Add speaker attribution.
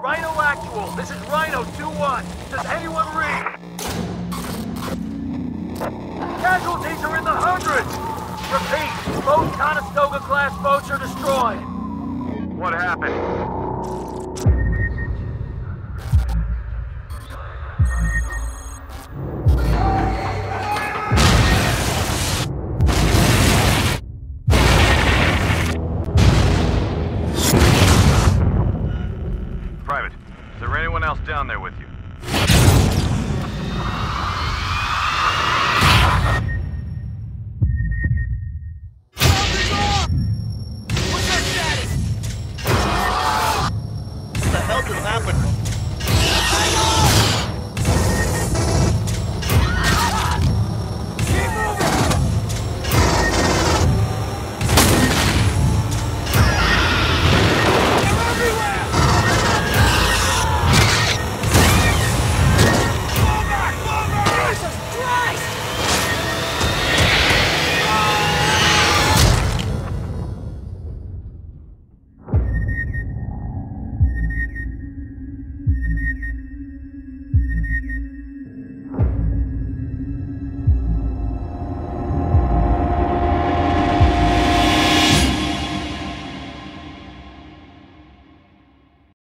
Speaker 1: Rhino Actual, this is Rhino 2-1. Does anyone read? Casualties are in the hundreds! Repeat, both Conestoga-class boats are destroyed.
Speaker 2: What happened? else down there with you?